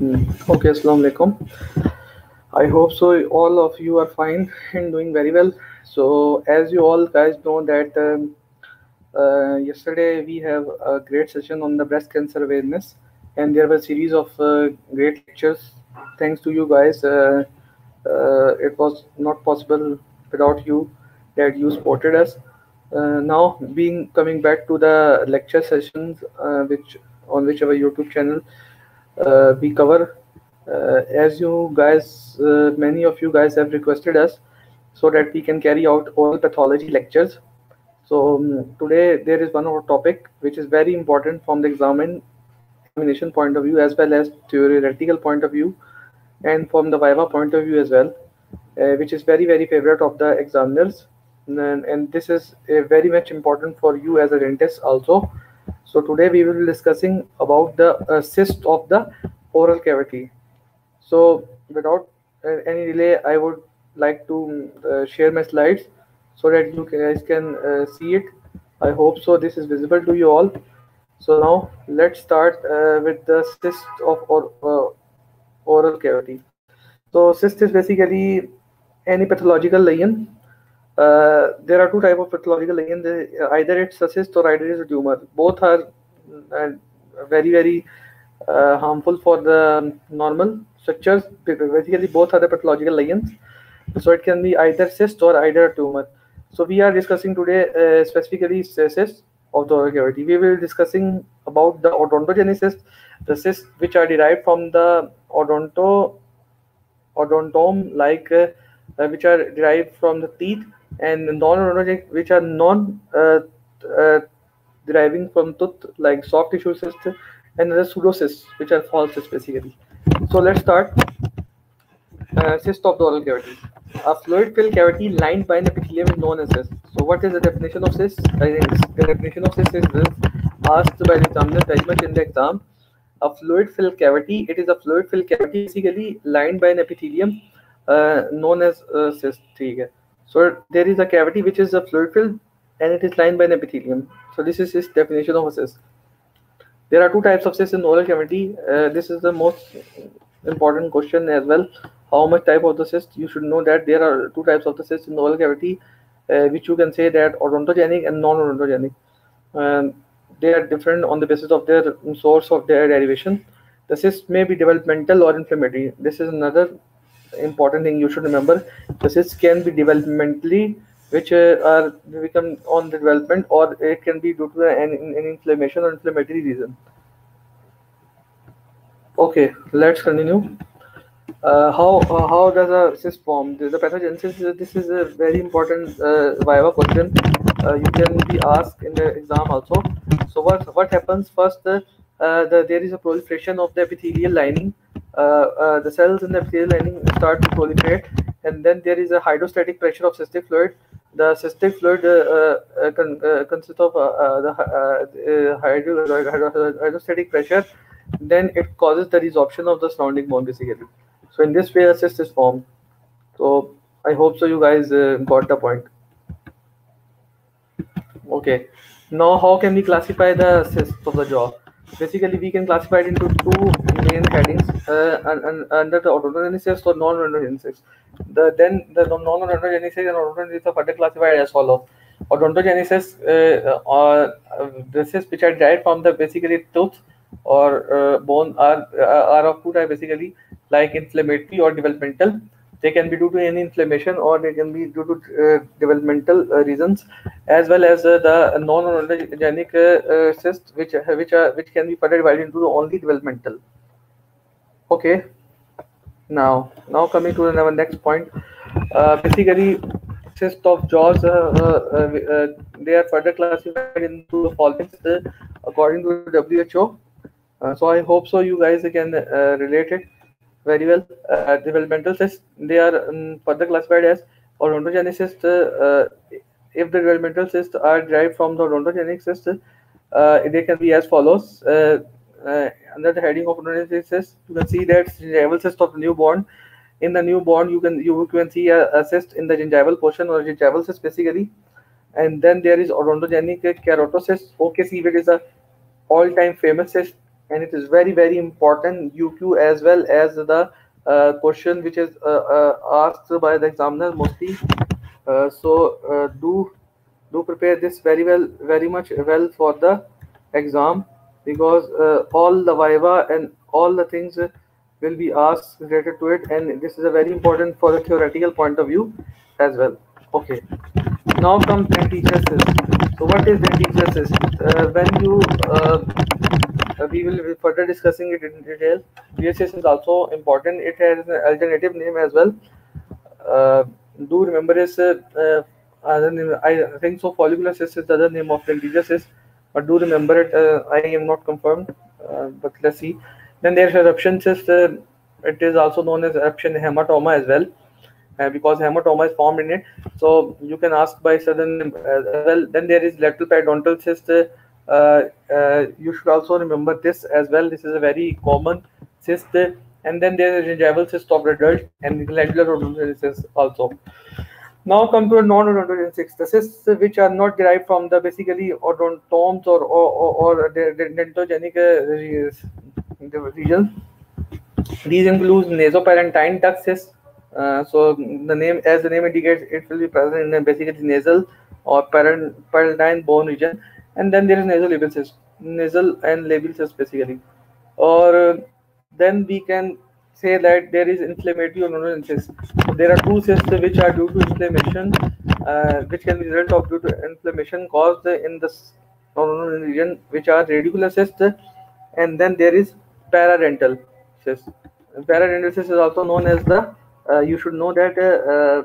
Hmm. Okay, Assalamu alaikum. I hope so. All of you are fine and doing very well. So, as you all guys know that um, uh, yesterday we have a great session on the breast cancer awareness, and there were a series of uh, great lectures. Thanks to you guys, uh, uh, it was not possible without you that you supported us. Uh, now, being coming back to the lecture sessions, uh, which on which our YouTube channel we cover uh, as you guys uh, many of you guys have requested us so that we can carry out all pathology lectures. So um, today there is one more topic which is very important from the examination point of view as well as theoretical point of view and from the viva point of view as well uh, which is very very favorite of the examiners. And, and this is uh, very much important for you as a dentist also so today we will be discussing about the uh, cyst of the oral cavity. So without uh, any delay, I would like to uh, share my slides so that you guys can uh, see it. I hope so. This is visible to you all. So now let's start uh, with the cyst of or, uh, oral cavity. So cyst is basically any pathological lesion uh, there are two type of pathological lesions. Either it's a cyst or either it's a tumor. Both are uh, very very uh, harmful for the normal structures. Basically, both are the pathological lesions. So it can be either cyst or either a tumor. So we are discussing today uh, specifically cysts of the cavity. We will discussing about the odontogenesis, the cysts which are derived from the odonto odontome like uh, which are derived from the teeth and non-odontogenic which are non uh, uh, deriving from tooth like soft tissue cysts and the pseudocysts which are false cysts basically. So let's start. Uh, cyst of the oral cavity. A fluid filled cavity lined by an epithelium is known as cyst. So what is the definition of cyst? I think the definition of cyst is this. Asked by the examiner very much in the exam. A fluid filled cavity it is a fluid filled cavity basically lined by an epithelium uh, known as uh, cyst so there is a cavity which is a fluid filled and it is lined by an epithelium. So this is his definition of a cyst. There are two types of cysts in oral cavity. Uh, this is the most important question as well. How much type of the cyst? You should know that there are two types of the in the oral cavity, uh, which you can say that odontogenic and non-odontogenic. Um, they are different on the basis of their source of their derivation. The cyst may be developmental or inflammatory. This is another important thing you should remember. Cysts can be developmentally which uh, are become on the development or it can be due to an, an inflammation or inflammatory reason. Okay let's continue. Uh, how uh, how does a cyst form the, pathogenesis this is a very important uh, viva question. Uh, you can be asked in the exam also. So what what happens first uh, the, there is a proliferation of the epithelial lining. uh, uh, Uh, uh, the cells in the epithelial lining start to proliferate and then there is a hydrostatic pressure of cystic fluid. The cystic fluid uh, uh con consists of the hydro hydrostatic pressure. Then it causes the resorption of the surrounding bone basically so in this way a cyst is formed. So i hope so you guys uh, got the point. Okay. Now how can we classify the cyst of the jaw? Basically we can classify it into two main headings uh, and, and, under the odontogenesis or non-odontogenesis. The then the non-odontogenesis and odontogenesis are further classified as follow. Odontogenesis uh, or uh, this is which are derived from the basically tooth or uh, bone are uh, are of two types basically like inflammatory or developmental they can be due to any inflammation or they can be due to uh, developmental uh, reasons as well as uh, the non-odontogenic uh, cysts which which are which can be further divided into only developmental okay now now coming to our next point uh, basically cyst of jaws uh, they are further classified into the following according to who so i hope so you guys can relate it very well. Uh, developmental cysts, they are um, further classified as odontogenesis. Uh, if the developmental cysts are derived from the odontogenic cyst, uh, they can be as follows. Uh, uh, under the heading of odontogenesis, you can see that gingival cyst of the newborn. In the newborn, you can you can see a, a cyst in the gingival portion or gingival cyst basically. And then there is odontogenic keratocyst. OKC, which is a all-time famous cyst and it is very very important UQ as well as the uh, question which is uh, uh, asked by the examiner mostly. Uh, so uh, do do prepare this very well, very much well for the exam because uh, all the viva and all the things will be asked related to it, and this is a very important for the theoretical point of view as well. Okay, now comes the dentigerous cyst. So what is the dentigerous cyst? Uh, when you uh, we will be further discussing it in detail. VSS is also important. It has an alternative name as well. Uh, do remember its uh, uh, other name. I think so. Follicular cyst is the other name of the teacher but do remember it. Uh, I am not confirmed, uh, but let's see. Then there's eruption cyst. Uh, it is also known as eruption hematoma as well. Uh, because hematoma is formed in it. So you can ask by sudden well. Then there is lateral periodontal cyst. Uh, you should also remember this as well. This is a very common cyst. And then there is gingival cyst of the adult and glandular cyst also. Now come to a non-odontogenic cysts, which are not derived from the basically odontomes or or, or, or dentogenic uh, region. These include nasopalatine duct cysts, uh, so the name, as the name indicates, it will be present in the basically nasal or palatine bone region, and then there is nasal labial cyst, nasal and labial cyst basically. Or uh, then we can say that there is inflammatory. So there are two cysts which are due to inflammation, uh, which can be result of due to inflammation caused in the region, which are radicular cyst, and then there is paradental cyst. Paradental cyst is also known as the uh, you should know that uh, uh,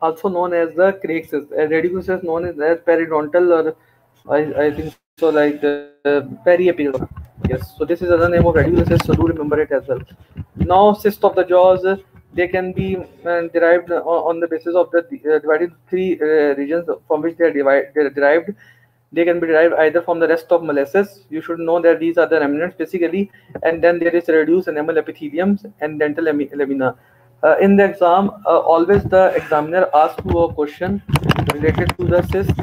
also known as the Craig cyst. Uh, radicular cyst known as, as periodontal or I, I think so like uh, periapical. Yes, so this is another name of radicular so do remember it as well. Now cyst of the jaws, they can be uh, derived on, the basis of the uh, divided three uh, regions from which they are, divide, they are derived. They can be derived either from the rest of Malassez You should know that these are the remnants basically, and then there is reduced enamel epithelium and dental lamina uh, in the exam uh, always the examiner asks you a question related to the cyst.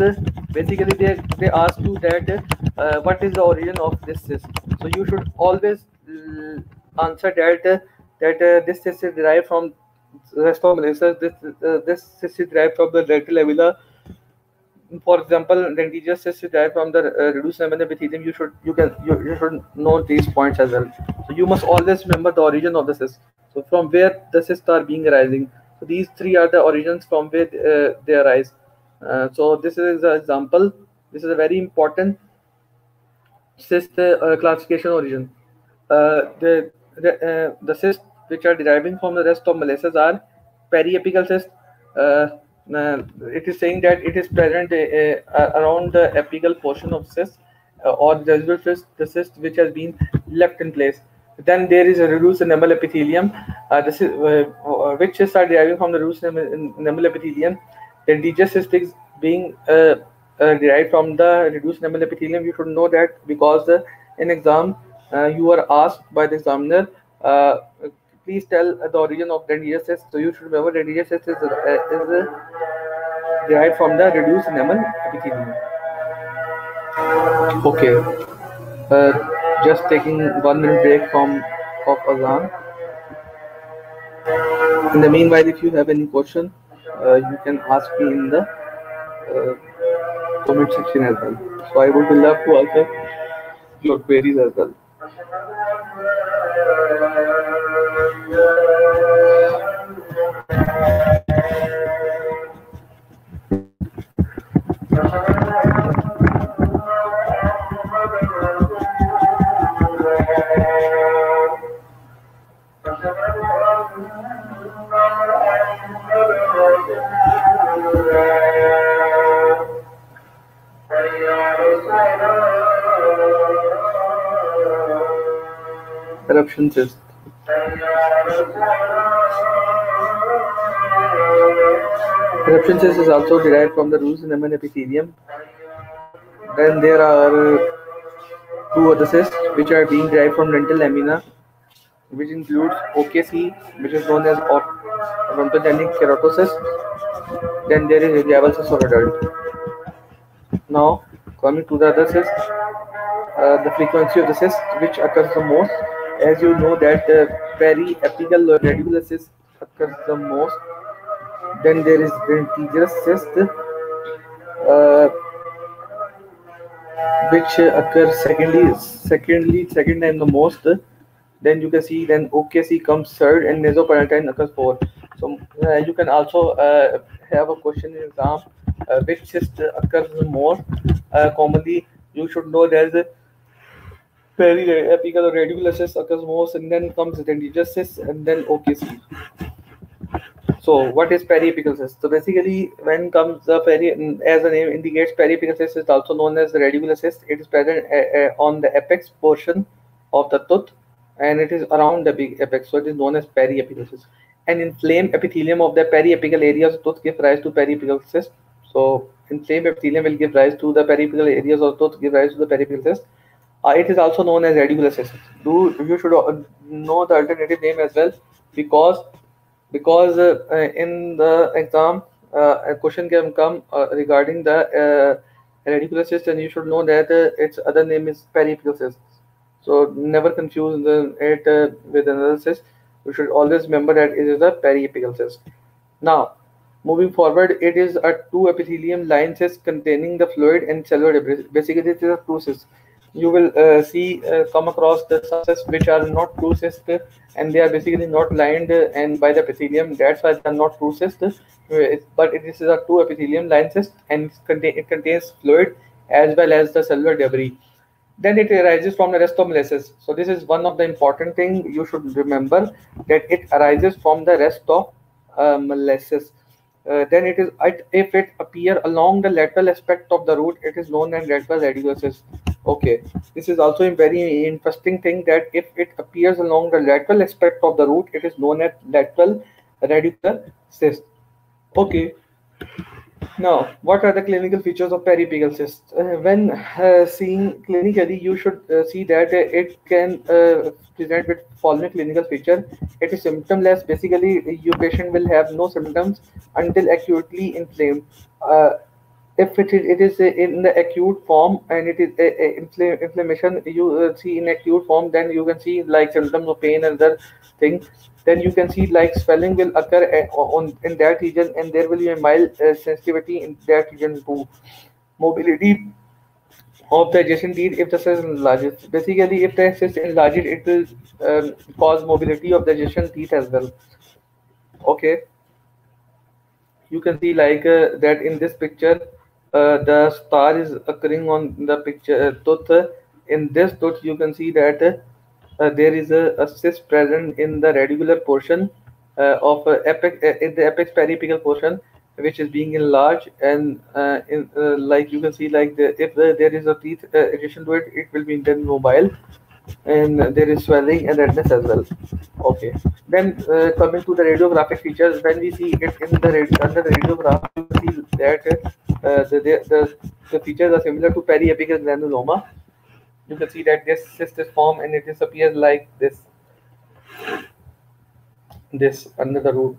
Basically they, they ask you that uh, what is the origin of this cyst? So you should always uh, answer that uh, that uh, this cyst is derived from rest of this this cyst is derived from the dental lamina for example dentigerous cyst is derived from the reduced lamina epithelium you should you can you, you should know these points as well so you must always remember the origin of the cyst so from where the cysts are being arising. So these three are the origins from where uh, they arise. Uh, so this is an example. This is a very important cyst uh, classification origin. Uh, the the, uh, the cysts which are deriving from the rest of Malassez are periapical cyst. Uh, it is saying that it is present around the apical portion of cyst or the residual cyst, the cyst which has been left in place. Then there is a reduced enamel epithelium. Uh, this is uh, uh which cysts are deriving from the reduced enamel epithelium. The digestive being uh, uh, derived from the reduced enamel epithelium. You should know that because uh, in exam you are asked by the examiner. Please tell the origin of cyst. So you should remember cyst is, is derived from the reduced enamel epithelium. Okay just taking one minute break from of Azan. In the meanwhile, if you have any question, uh, you can ask me in the uh, comment section as well. So I would love to answer your queries as well. Cyst. Eruption cyst is also derived from the roots in epithelium. Then there are two other cysts which are being derived from dental lamina, which includes OKC, which is known as odontogenic keratocyst. Then there is gingival cyst of adult. Now, coming to the other cyst, uh, the frequency of the cyst which occurs the most. As you know that uh, periapical or radicular cyst occurs the most. Then there is dentigerous cyst, uh, which occurs secondly, secondly, second time the most. Then you can see then OKC comes third and nasopalatine occurs fourth. So uh, you can also uh, have a question in exam uh, which cyst occurs more commonly. You should know there's a periapical or radicular cyst occurs most, and then comes dentigerous cyst, and then OKC. So what is periapical cyst? So basically, when comes the peri, as the name indicates, periapical cyst is also known as the radicular cyst. It is present uh, uh, on the apex portion of the tooth, and it is around the big apex, so it is known as periapical cyst an inflamed epithelium of the periapical areas of tooth give rise to periapical cyst. So inflamed epithelium will give rise to the periapical areas of tooth give rise to the periapical cyst. Uh, it is also known as cyst. Do you should uh, know the alternative name as well because because uh, in the exam uh, a question can come uh, regarding the uh, radicular and you should know that its other name is cyst. So never confuse the, it with another cyst You should always remember that it is a periapical cyst. Now, moving forward, it is a two epithelium line cyst containing the fluid and cellular debris. Basically, this is a two cyst. You will uh, see uh, come across the cysts which are not true cysts and they are basically not lined and by the epithelium. That's why they are not true cysts. But it is a two epithelium line cyst and it contains fluid as well as the cellular debris then it arises from the rest of Malassez. So this is one of the important thing you should remember that it arises from the rest of uh, Malassez. Uh, then it is if it appear along the lateral aspect of the root, it is known as lateral cyst. Okay, this is also a very interesting thing that if it appears along the lateral aspect of the root, it is known as lateral radicular cyst. Okay. Now, what are the clinical features of periapical cyst? Uh, when uh, seeing clinically, you should uh, see that it can uh, present with following clinical feature. It is symptomless. Basically, your patient will have no symptoms until acutely inflamed. If it is, it is in the acute form and it is a, a infl inflammation you uh, see in acute form, then you can see like symptoms of pain and other things then you can see like swelling will occur on in that region and there will be a mild uh, sensitivity in that region too. Mobility of the adjacent teeth if the cyst enlarges basically if the cyst enlarges it will um, cause mobility of the adjacent teeth as well. Okay? You can see like uh, that in this picture uh, the star is occurring on the picture uh, tooth in this tooth you can see that uh, there is a, a, cyst present in the radicular portion uh, of uh, apex, in the apex periapical portion which is being enlarged. And uh, in, uh, like you can see like the, if the, there is a teeth uh, addition to it it will be then mobile and there is swelling and redness as well. Okay. Then coming to the radiographic features when we see it in the under the radiograph you see that the, the, the features are similar to periapical granuloma. You can see that this cyst is formed and it disappears like this. This under the root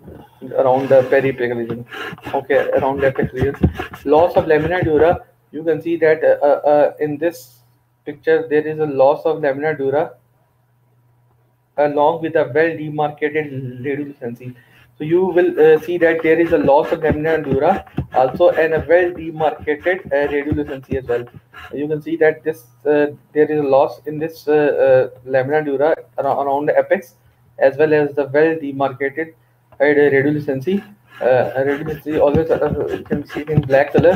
around the periapical region. Okay around the apex loss of lamina dura you can see that uh, uh, uh, in this picture there is a loss of lamina dura along with a well demarcated radiolucency so you will uh, see that there is a loss of lamina dura also and a well demarcated uh, radiolucency as well. You can see that this uh, there is a loss in this uh, uh, lamina dura around the apex as well as the well demarcated radiolucency. Uh, radiolucency always uh, you can see in black color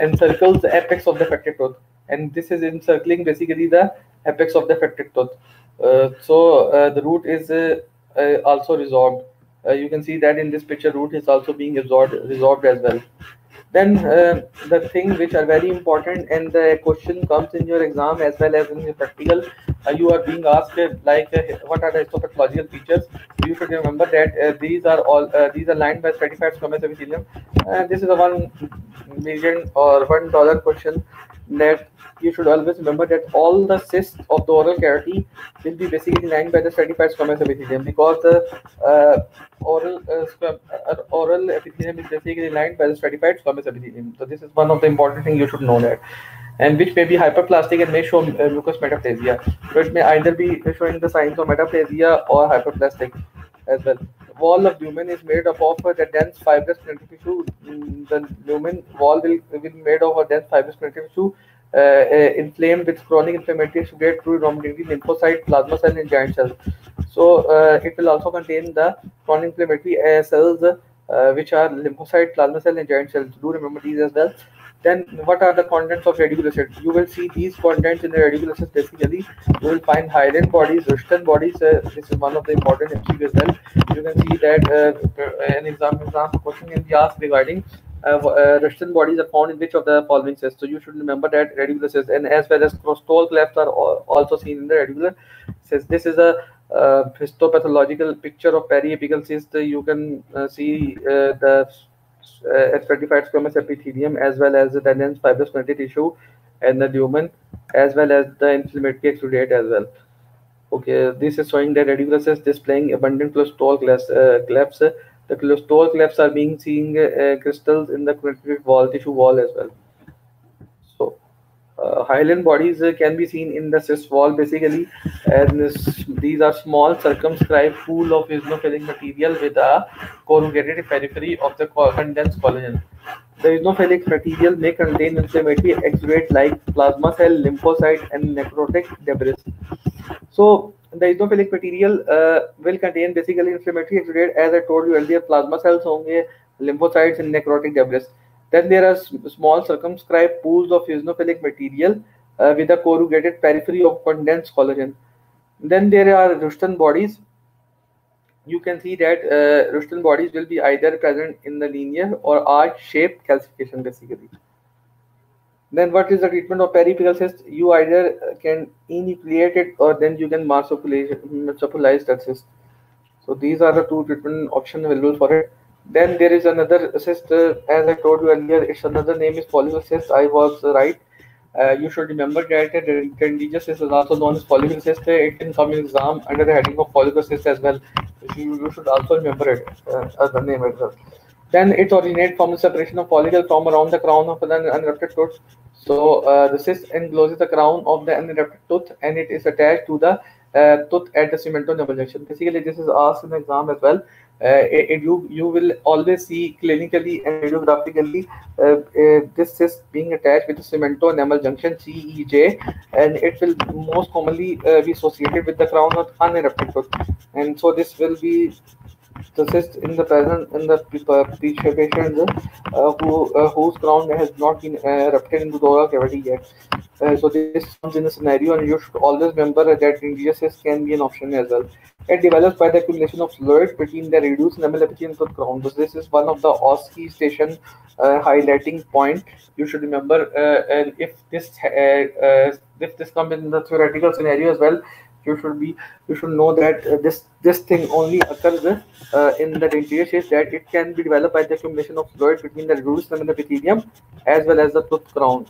encircles the apex of the affected tooth, and this is encircling basically the apex of the affected tooth. Uh, so uh, the root is uh, uh, also resorbed. you can see that in this picture, root is also being absorbed, resorbed as well. Then uh, the thing which are very important and the question comes in your exam as well as in your practical, uh, you are being asked uh, like uh, what are the histopathological features. You should remember that uh, these are all uh, these are lined by stratified squamous epithelium. And this is a one million or one dollar question that you should always remember that all the cysts of the oral cavity will be basically lined by the stratified squamous epithelium because the uh, oral uh, uh, oral epithelium is basically lined by the stratified squamous epithelium. So this is one of the important things you should know that. And which may be hyperplastic and may show uh, mucous metaplasia. So it may either be showing the signs of metaplasia or hyperplastic as well. Wall of lumen is made up of the dense fibrous connective tissue. Mm, the lumen wall will, will be made of a dense fibrous connective tissue uh, uh, inflamed with chronic inflammatory exudate through predominantly lymphocyte, plasma cell, and giant cells. So uh, it will also contain the chronic inflammatory uh, cells, uh, which are lymphocyte, plasma cell, and giant cells. Do remember these as well. Then what are the contents of radicular cysts? You will see these contents in the radicular cysts basically. You will find hyaline bodies, Rushton bodies. Uh, this is one of the important MCQ as well. You can see that uh, an example example question can be asked regarding uh, uh, Rushton bodies are found in which of the following cysts. So you should remember that radicular cysts and as well as cholesterol clefts are also seen in the radicular cysts. This is a uh, histopathological picture of periapical cyst. You can uh, see uh, the uh, stratified squamous epithelium as well as the dense fibrous connective tissue and the lumen as well as the inflammatory exudate as well. Okay, this is showing that radicular cyst displaying abundant cholesterol clefts the cholesterol clefts are being seeing uh, crystals in the connective wall, tissue wall as well. Uh, hyaline bodies uh, can be seen in the cyst wall basically, and this, these are small circumscribed pool of eosinophilic material with a corrugated periphery of the condensed collagen. The eosinophilic material may contain inflammatory exudate like plasma cell, lymphocyte, and necrotic debris. So, the eosinophilic material uh, will contain basically inflammatory exudate as I told you earlier plasma cells lymphocytes and necrotic debris then there are small circumscribed pools of eosinophilic material uh, with a corrugated periphery of condensed collagen then there are Rushton bodies you can see that uh, Rushton bodies will be either present in the linear or arch shaped calcification basically then what is the treatment of periapical cyst? You either can enucleate it or then you can marsupialize that cyst. So these are the two treatment options available for it. Then there is another cyst, uh, as I told you earlier, its another name is follicle cyst. I was right. Uh, you should remember that the candidiasis cyst is also known as follicle cyst. It can come in exam under the heading of follicle cyst as well. You, you should also remember it uh, as the name itself. Then it originates from the separation of follicle from around the crown of an unerupted tooth. So uh, the cyst encloses the crown of the unerupted tooth and it is attached to the uh, tooth at the cemento junction. Basically, this is asked in the exam as well. Uh, it, it, you you will always see clinically and radiographically uh, uh, this cyst being attached with the cemento enamel junction CEJ, and it will most commonly uh, be associated with the crown of unerupted tooth, and so this will be the cyst in the present in the patients uh, who uh, whose crown has not been uh, erupted into the oral cavity yet. Uh, so this comes in a scenario, and you should always remember that cyst can be an option as well. It develops by the accumulation of fluid between the reduced enamel epithelium to the crown. So this is one of the OSCE station uh, highlighting point. You should remember, and if this if this comes in the theoretical scenario as well, you should be you should know that uh, this this thing only occurs uh, in the anterior shape that it can be developed by the accumulation of fluid between the roots and the epithelium as well as the tooth crown.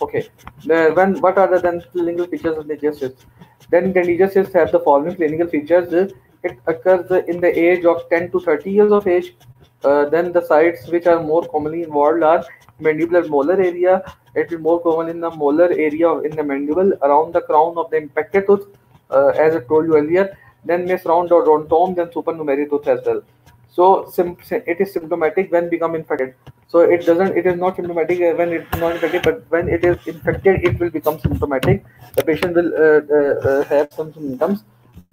Okay. When what are the then clinical features of the cyst then the cyst have the following clinical features. It occurs in the age of 10 to 30 years of age. Uh, then the sites which are more commonly involved are mandibular molar area. It is more common in the molar area in the mandible around the crown of the impacted tooth as I told you earlier, then may surround odontomes then supernumerary tooth as well. So it is symptomatic when become infected. So it doesn't, it is not symptomatic when it's not infected, but when it is infected, it will become symptomatic. The patient will uh, uh, uh have some symptoms.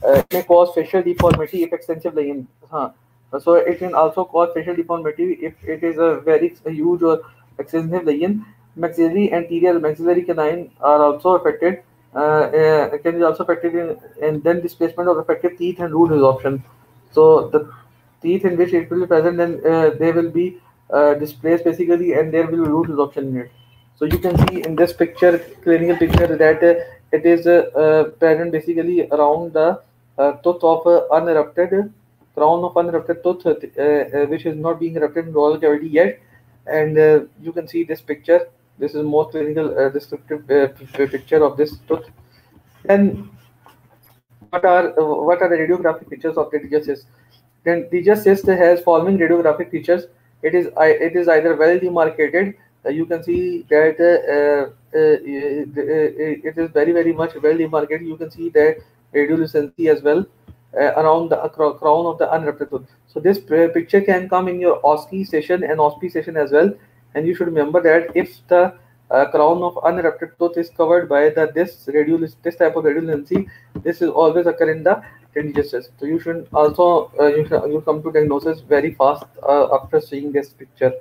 Uh, it may cause facial deformity if extensive lesion. Huh. So it can also cause facial deformity if it is a very huge or extensive lesion. Maxillary anterior maxillary canine are also affected uh, uh, can be also affected in and then displacement of affected teeth and root resorption. So the teeth in which it will be present, then uh, they will be displaced basically, and there will be root resorption in it. So you can see in this picture, clinical picture, that it is present basically around the tooth of unerupted crown of unerupted tooth, uh, uh, which is not being erupted in the oral cavity yet. And uh, you can see this picture this is more clinical uh, descriptive uh, picture of this tooth. Then what are uh, what are the radiographic features of the dentigerous cyst? Then dentigerous cyst has following radiographic features. It is it is either well demarcated. Uh, you can see that it is very very much well demarcated. You can see that radiolucency as well uh, around the crown of the unerupted tooth. So this picture can come in your OSCE session and OSPE session as well. And you should remember that if the uh, crown of unerupted tooth is covered by the this radial this type of radiolucency, this will always occur in the dentigenesis. So you should also uh, you, should, you come to diagnosis very fast uh, after seeing this picture.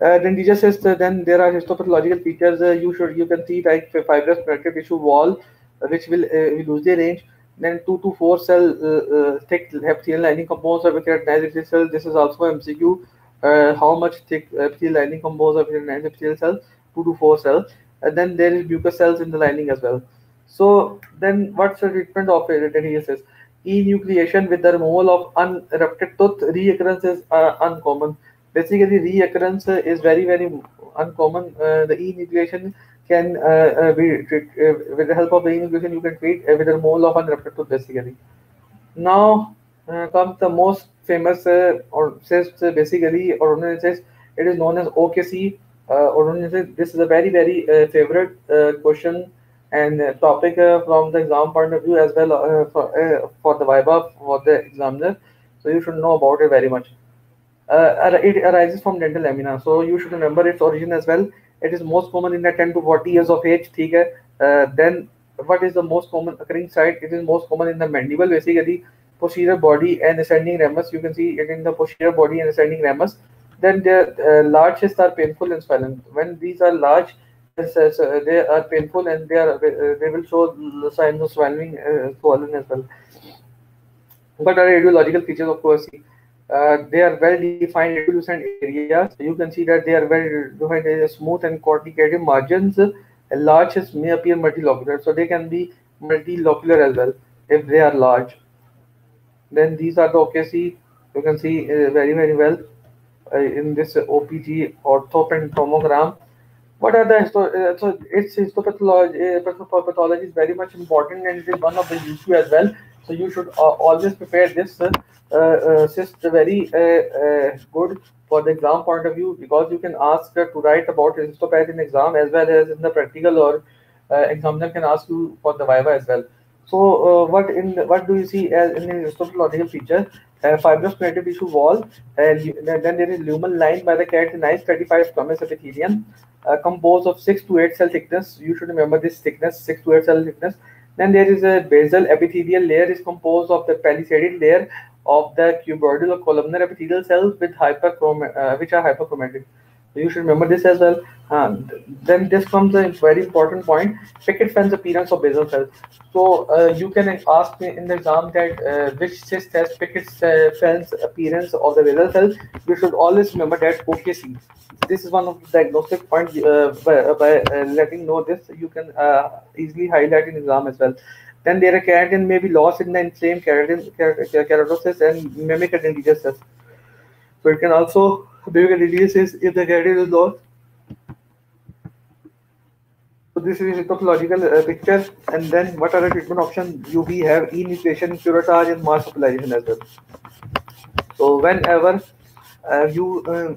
Uh, uh, then there are histopathological features. Uh, you should you can see like fibrous connective tissue wall, uh, which will, uh, will lose their range then 2 to 4 cell thick epithelial lining of epithelial cell. This is also MCQ. Uh, how much thick epithelial lining composed of epithelial cells? 2 to 4 cells. And then there is mucous cells in the lining as well. So then what's the treatment of dentigenesis? Enucleation with the removal of unerupted tooth reoccurrence is uh, uncommon. Basically, reoccurrence is very, very uncommon. Uh, the enucleation can uh, uh, be uh, with the help of the enucleation you can treat with the mole of unerupted tooth basically. Now comes the most famous uh, or says uh, basically or says it is known as OKC or uh, this is a very very favorite question and topic from the exam point of view as well for, for the Viva for the examiner. So you should know about it very much. Uh, it arises from dental lamina so you should remember its origin as well. It is most common in the 10 to 40 years of age Okay, uh, then what is the most common occurring site? It is most common in the mandible basically posterior body and ascending ramus you can see it in the posterior body and ascending ramus then the uh, large cysts are painful and swollen when these are large they are painful and they are uh, they will show signs of swelling uh, swollen as well but are radiological features of course uh, they are well defined translucent areas. You can see that they are well defined smooth and corticated margins. Large may appear multilocular, so they can be multilocular as well if they are large. Then these are the OKC. You can see uh, very very well uh, in this OPG orthopantomogram. What are the histo uh, so its histopathology pathology is very much important and it is one of the issue as well. So you should uh, always prepare this just very good for the exam point of view because you can ask to write about histopath in exam as well as in the practical or examiner can ask you for the viva as well. So what in what do you see as in the histological feature? Uh, fibrous connective tissue wall, and then there is lumen lined by the keratinized stratified squamous epithelium, uh, composed of six to eight cell thickness. You should remember this thickness, six to eight cell thickness. Then there is a basal epithelial layer is composed of the palisaded layer of the cuboidal or columnar epithelial cells with hyperchrom uh, which are hyperchromatic. So you should remember this as well. Then this comes a very important point: picket fence appearance of basal cells. So uh, you can ask me in the exam that uh, which cyst has picket uh, fence appearance of the basal cells. You should always remember that OKC. This is one of the diagnostic points. Uh, by, by uh, letting know this, you can easily highlight in exam as well. Then their keratin may be lost in the same keratin, keratosis and mimic dentigenesis. So it can also mimic dentigenesis if the keratin is lost. So this is a topological uh, picture. And then what are the treatment options? You we have enucleation, curettage, and marsupialization as well. So whenever uh, you uh,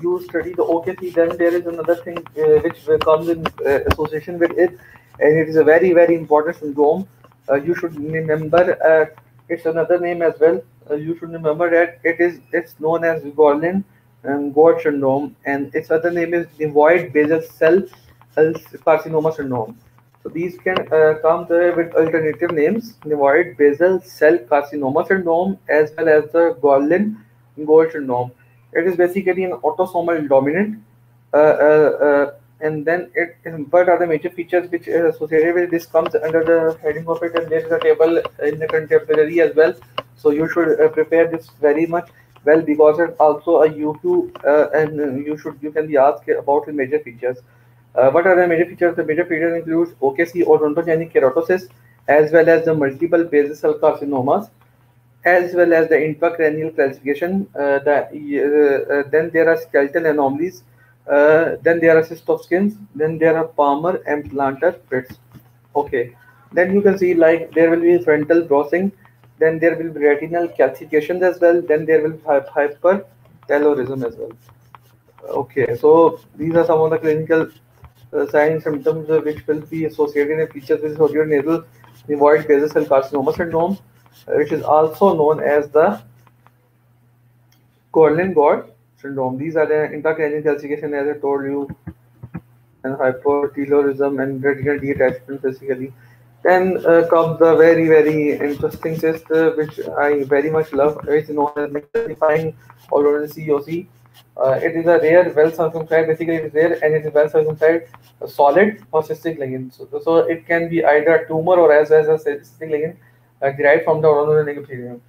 you study the OKC, then there is another thing uh, which comes in uh, association with it, and it is a very very important syndrome uh, you should remember it's another name as well. You should remember that it is it's known as Gorlin and Goltz syndrome, and its other name is nevoid basal cell carcinoma syndrome. So these can uh, come with alternative names: nevoid basal cell carcinoma syndrome, as well as the Gorlin Goltz syndrome. It is basically an autosomal dominant uh, uh, and then it what are the major features which is associated with this comes under the heading of it and there is a table in the contemporary as well so you should uh, prepare this very much well because it's also a U2 uh, and you should you can be asked about the major features. Uh, what are the major features? The major features include OKC or odontogenic keratosis as well as the multiple basal cell carcinomas as well as the intracranial calcification uh, the, uh, uh, then there are skeletal anomalies uh, then there are cyst of skins then there are palmar and plantar pits okay. Then you can see like there will be frontal bossing then there will be retinal calcifications as well then there will be hypertelorism as well okay so these are some of the clinical uh, signs symptoms uh, which will be associated in features with nasal nevoid basal cell carcinoma syndrome, which is also known as the Cornelia syndrome. These are the intracranial calcification, as I told you, and hypotelorism and retinal detachment basically. Then uh, comes the very, very interesting cyst, uh, which I very much love, is known as magnifying or COC. Uh, it is a rare, well circumscribed, basically it is rare and it is well circumscribed solid or cystic ligand. So, so it can be either a tumor or as well as a cystic ligand uh, derived from the oronal epithelium.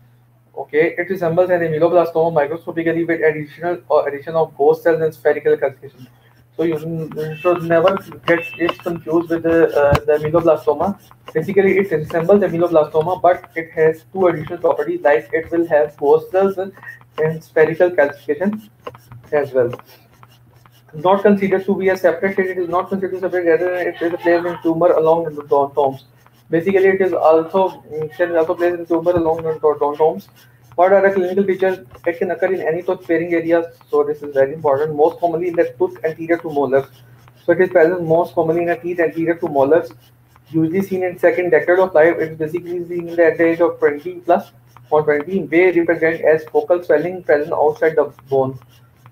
Okay, it resembles an ameloblastoma microscopically with additional or addition of ghost cells and spherical calcification. So you, should never get it confused with the, uh, the ameloblastoma. Basically, it resembles ameloblastoma, but it has two additional properties like it will have ghost cells and spherical calcification as well. Not considered to be a separate it is not considered separate rather it is placed in tumor along the tombs. Basically, it is also can also placed in tumor along the tombs. What are clinical features? It can occur in any tooth-bearing areas, so this is very important. Most commonly in the tooth anterior to molars. So it is present most commonly in the teeth anterior to molars. Usually seen in second decade of life, it is basically seen in the age of 20 plus or 20 may represent as focal swelling present outside the bone.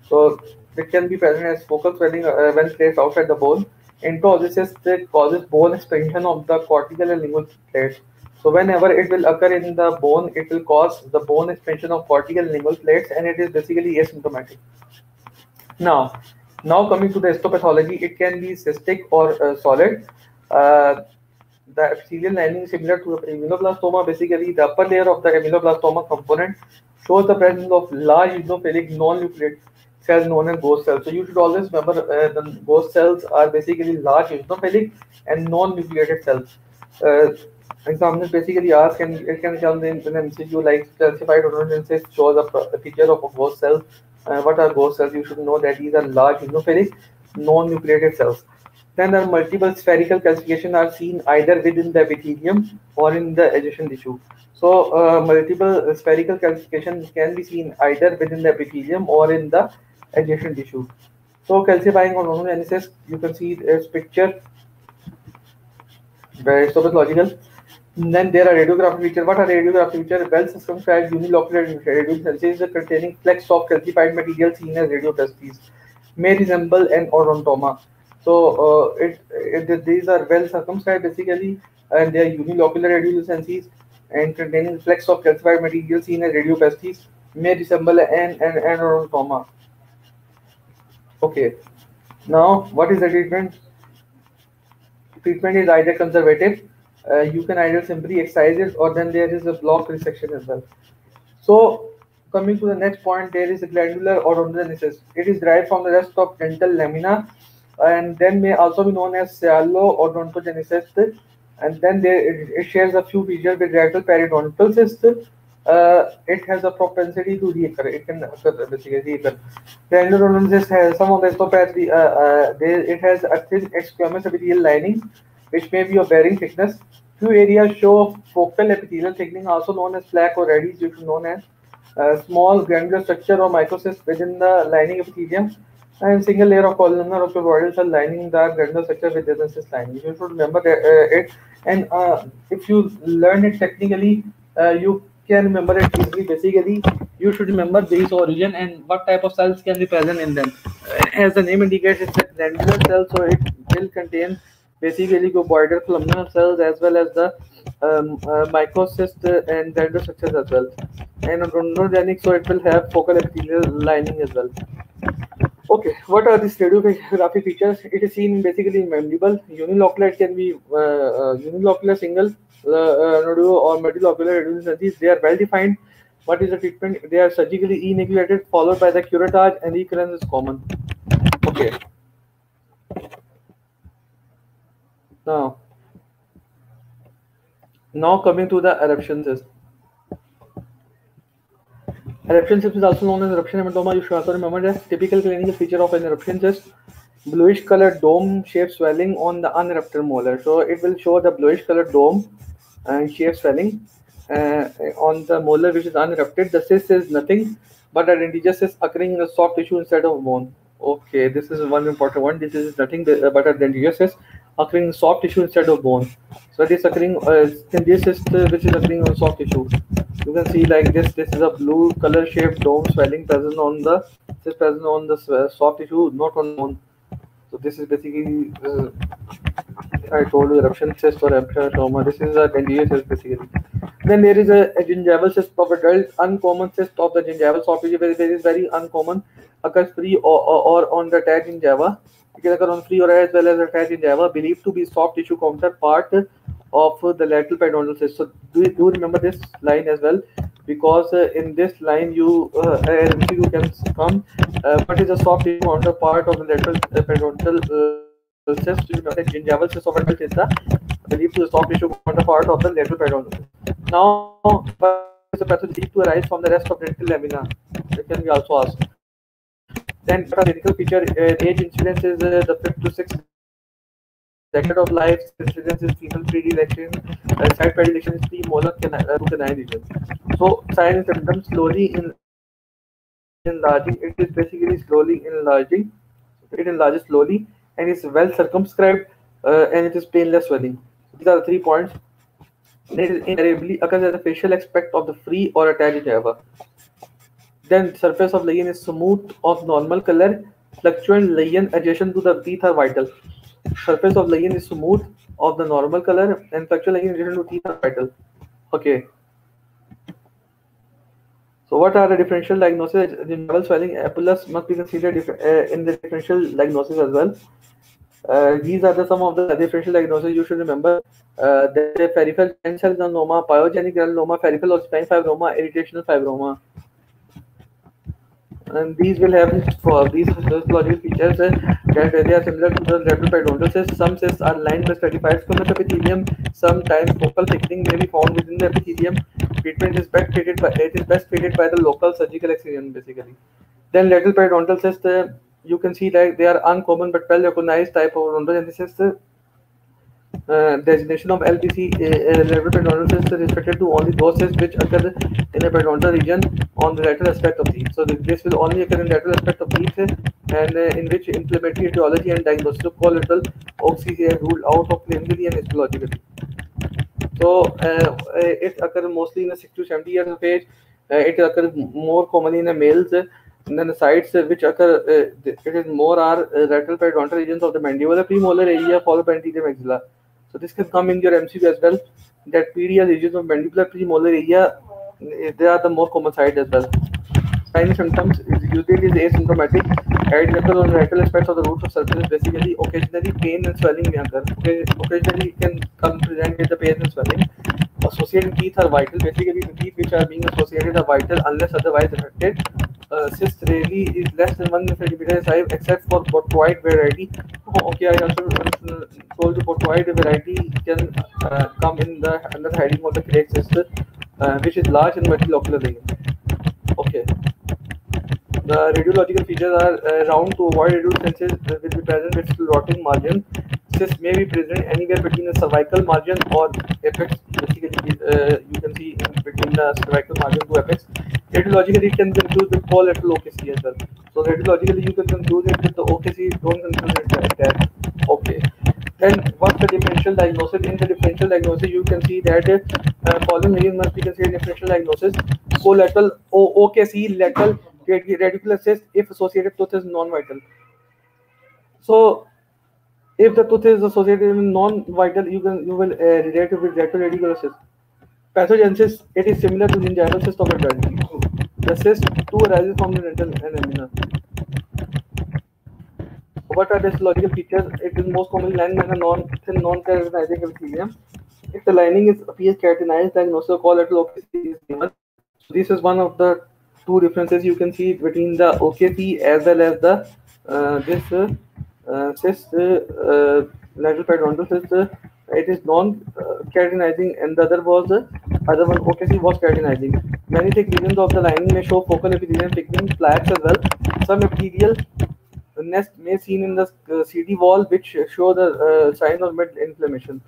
So it can be present as focal swelling uh, when placed outside the bone. Enterogenesis causes bone expansion of the cortical and lingual plates. So whenever it will occur in the bone, it will cause the bone expansion of cortical lingual plates, and it is basically asymptomatic. Now, now coming to the histopathology, it can be cystic or uh, solid. Uh, the epithelial lining is similar to the ameloblastoma. Basically, the upper layer of the ameloblastoma component shows the presence of large eosinophilic non-nucleated cells known as ghost cells. So you should always remember uh, the ghost cells are basically large eosinophilic and non-nucleated cells. Uh, examiners basically ask and it can come in an MCQ like calcified odontocystis shows a, picture of a ghost cell. Uh, what are ghost cells? You should know that these are large eosinophilic non-nucleated cells. Then there are multiple spherical calcification are seen either within the epithelium or in the adjacent tissue. So uh, multiple spherical calcification can be seen either within the epithelium or in the adjacent tissue. So calcifying on onogenesis, you can see this picture, very pathological. Then there are radiographic features. What are radiographic features? Well circumscribed unilocular radiocalcification containing flecks of calcified material seen as radiopacities may resemble an odontoma. So uh, it, it, these are well circumscribed basically, and they are unilocular radiolucencies and containing flecks of calcified material seen as radiopacities may resemble an, an, an odontoma. Okay. Now, what is the treatment? Treatment is either conservative uh, you can either simply excise it or then there is a block resection as well. So coming to the next point, there is a glandular odontogenesis. It is derived from the rest of dental lamina and then may also be known as odontogenesis. And then there, it, it shares a few features with lateral periodontal cyst. Uh, it has a propensity to reoccur. It can occur basically reoccur. The endodontogenesis has some of the histopathy. Uh, uh, it has a thin squamous epithelial lining which may be of varying thickness. Few areas show focal epithelial thickening, also known as plaque or reddish, which is known as uh, small granular structure or microcyst within the lining epithelium, and single layer of columnar or cuboidal cell lining the granular structure with the cyst lining. You should remember uh, it, and uh, if you learn it technically, uh, you can remember it easily. Basically, you should remember these origin and what type of cells can be present in them. As the name indicates, it's a granular cell, so it will contain basically cuboidal columnar cells as well as the um, uh, and dendro structures as well. And odontogenic, so it will have focal epithelial lining as well. Okay, what are these radiographic features? It is seen basically in mandible. Unilocular can be uh, uh, unilocular single uh, nodule or multilocular radiolucencies. They are well defined. What is the treatment? They are surgically enucleated, followed by the curettage, and recurrence is common. Okay. Now, now coming to the eruption cyst. Eruption cyst is also known as eruption hematoma. You should also remember that typical clinical feature of an eruption cyst bluish colored dome shaped swelling on the unerupted molar. So it will show the bluish colored dome and shape swelling uh, on the molar which is unerupted. The cyst is nothing but an indigenous cyst occurring in the soft tissue instead of bone. Okay, this is one important one. This is nothing but a dendriosis occurring in soft tissue instead of bone. So it is occurring, uh, this is the, which is occurring on soft tissue. You can see like this. This is a blue color shaped dome swelling present on the this is present on the soft tissue, not on bone. So this is basically uh, I told you eruption cyst or trauma. This is a dendriosis basically. Then there is a, a gingival cyst of adult, uncommon cyst of the gingival soft tissue. Very, very, very uncommon occurs free or, or, or on the attached gingiva. It can occur on free or as well as attached gingiva believed to be soft tissue counterpart of the lateral periodontal. So do, do remember this line as well, because uh, in this line you uh, you can come. Uh, what is a soft tissue counterpart of the lateral periodontal uh, cyst? You know, the gingival cyst of is the believed to be soft tissue counterpart of the lateral periodontal. Now, is the pathology to arise from the rest of dental lamina? It can be also asked. Then clinical feature uh, age incidence is uh, the fifth to sixth decade of life. Incidence is fecal predilection. Uh, side predilection is premolar uh, to canine region. So signs and symptoms slowly in enlarging. It is basically slowly enlarging. It enlarges slowly and is well circumscribed uh, and it is painless swelling. These are the three points. It invariably occurs as a facial aspect of the free or attached gingiva. Then surface of lesion is smooth of normal color. Fluctuant lesion adjacent to the teeth are vital. Surface of lesion is smooth of the normal color and fluctuant lesion adjacent to teeth are vital. Okay. So what are the differential diagnosis? Gingival swelling epulis must be considered uh, in the differential diagnosis as well. Uh, these are the some of the differential diagnoses you should remember. Uh, the peripheral cell granuloma, pyogenic granuloma, peripheral occipying fibroma, irritational fibroma and these will have for these histological features uh, that they are similar to the lateral periodontal cysts. Some cysts are lined by stratified squamous epithelium. Sometimes focal thickening may be found within the epithelium. Treatment is best treated by it is best treated by the local surgical excision basically. Then lateral periodontal cysts, uh, you can see that they are uncommon but well recognized type of odontogenesis cysts. Uh, uh, designation of LPC uh, lateral periodontal is restricted to only those cysts which occur in a periodontal region on the lateral aspect of teeth. So this will only occur in lateral aspect of teeth and uh, in which inflammatory etiology and diagnosis of collateral oxy are ruled out of clinically and histologically. So uh, it occurs mostly in the 6 to 70 years of age. Uh, it occurs more commonly in the males. And then the sites which occur, uh, it is more are uh, lateral periodontal regions of the mandibular premolar area followed by anterior maxilla. So this can come in your MCQ as well. That PDL regions of mandibular premolar area, they are the more common side as well. Signs symptoms is usually is asymptomatic. Identical on lateral aspects of the roots of surface. Basically, occasionally pain and swelling may occur. Occasionally it can come present with the pain and swelling. Associated teeth are vital. Basically, the teeth which are being associated are vital unless otherwise affected. Uh, cyst rarely is less than 1 centimeter size except for botryoid variety. Okay, I also told you botryoid variety can uh, come in the under the heading of the crack cyst, uh, which is large and multilocular region. Okay. The radiological features are uh, round to ovoid reduced senses will be present with sclerotic margin. Cyst may be present anywhere between the cervical margin or apex. Basically, uh, you can see between the cervical margin to apex. Radiologically, it can confused with collateral OKC as well. So radiologically, you can confuse it with the OKC. Don't confuse it that. Okay. Then what's the differential diagnosis? In the differential diagnosis, you can see that uh, following region must be considered differential diagnosis. Collateral o OKC lateral radicular cyst if associated tooth is non-vital. So if the tooth is associated with non-vital, you can you will uh, relate it with radicular. Pathogenesis, it is similar to gingival cyst of. The cyst too arises from the dental lamina. What are the histological features? It is most commonly a non-thin, non-keratinizing epithelium. If the lining is appears keratinized, diagnosis collateral OKC is given. This is one of the two differences you can see between the OKC as well as the uh, this uh, uh cyst uh, lateral. Uh, it is non-keratinizing, and the other was the other one OKC was keratinizing. Many thick regions of the lining may show focal epithelium thickening plaques as well. Some epithelial nest may seen in the CD wall, which show the sign of mid inflammation.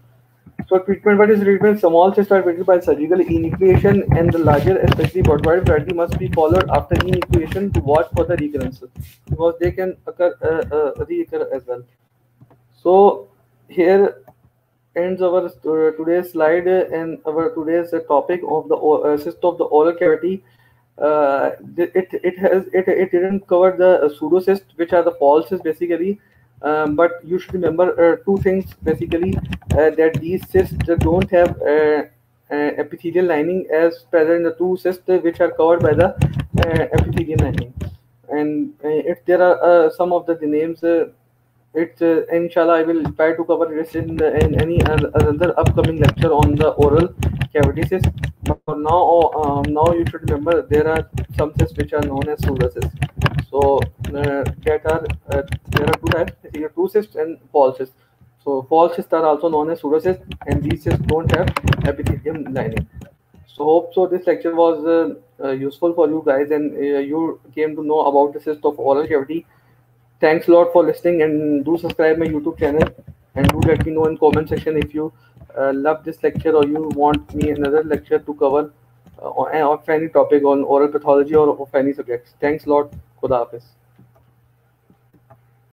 So treatment, what is treatment? Small cysts are treated by surgical enucleation and the larger, especially botryoid variety must be followed after enucleation to watch for the recurrence because they can occur, uh, uh, reoccur as well. So here ends our uh, today's slide and our today's topic of the uh, cyst of the oral cavity. Uh, it it has it, it didn't cover the pseudocyst, which are the false cysts basically um, but you should remember uh, two things basically uh, that these cysts don't have uh, uh epithelial lining as present in the two cysts which are covered by the uh, epithelial lining. And uh, if there are some of the, the names it inshallah i will try to cover this in, the, in any other upcoming lecture on the oral cavity cyst. But for now um, now you should remember there are some cysts which are known as pseudocysts so that are there are two types, basically true cysts and false cysts. So false cysts are also known as pseudocysts, and these cysts don't have epithelium lining. So hope so this lecture was uh, uh, useful for you guys, and uh, you came to know about the cyst of oral cavity. Thanks a lot for listening, and do subscribe my YouTube channel, and do let me know in comment section if you uh, love this lecture or you want me another lecture to cover uh, any topic on oral pathology or of any subjects. Thanks a lot. खुदा हाफिज़।